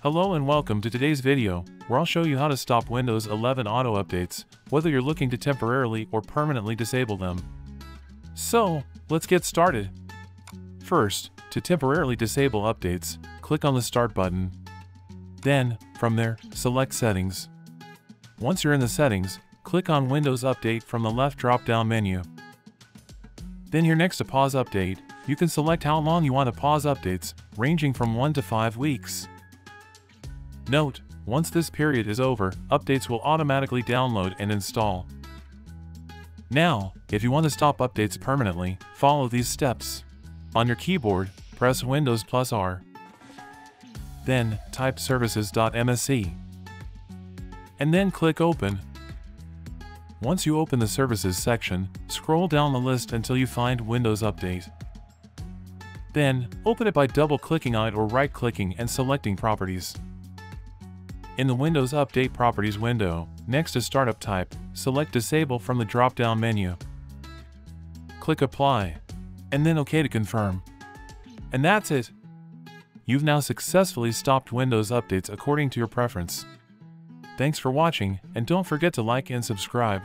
Hello and welcome to today's video, where I'll show you how to stop Windows 11 auto updates, whether you're looking to temporarily or permanently disable them. So, let's get started. First, to temporarily disable updates, click on the Start button. Then, from there, select Settings. Once you're in the settings, click on Windows Update from the left drop-down menu. Then here next to Pause Update, you can select how long you want to pause updates, ranging from 1 to 5 weeks. Note, once this period is over, updates will automatically download and install. Now, if you want to stop updates permanently, follow these steps. On your keyboard, press Windows plus R. Then, type services.msc. And then click Open. Once you open the Services section, scroll down the list until you find Windows Update. Then, open it by double-clicking on it or right-clicking and selecting Properties. In the Windows Update Properties window, next to Startup Type, select Disable from the drop-down menu. Click Apply, and then OK to confirm. And that's it! You've now successfully stopped Windows updates according to your preference. Thanks for watching, and don't forget to like and subscribe.